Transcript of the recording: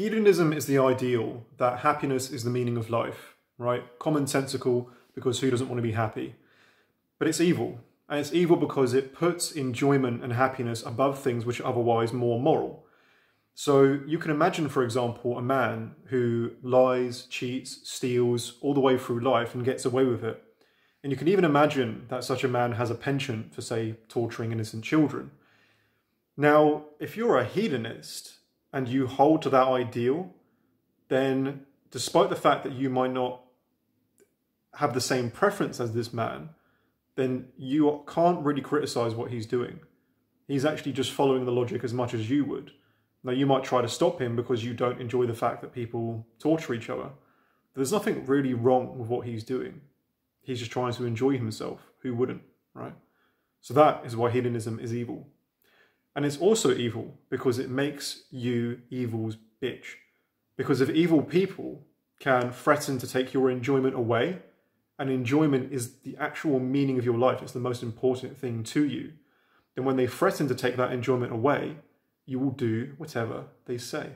hedonism is the ideal that happiness is the meaning of life, right? Commonsensical because who doesn't want to be happy? But it's evil. And it's evil because it puts enjoyment and happiness above things which are otherwise more moral. So you can imagine, for example, a man who lies, cheats, steals all the way through life and gets away with it. And you can even imagine that such a man has a penchant for, say, torturing innocent children. Now, if you're a hedonist and you hold to that ideal, then despite the fact that you might not have the same preference as this man, then you can't really criticize what he's doing. He's actually just following the logic as much as you would. Now, you might try to stop him because you don't enjoy the fact that people torture each other. There's nothing really wrong with what he's doing. He's just trying to enjoy himself. Who wouldn't, right? So that is why hedonism is evil. And it's also evil because it makes you evil's bitch. Because if evil people can threaten to take your enjoyment away, and enjoyment is the actual meaning of your life, it's the most important thing to you, then when they threaten to take that enjoyment away, you will do whatever they say.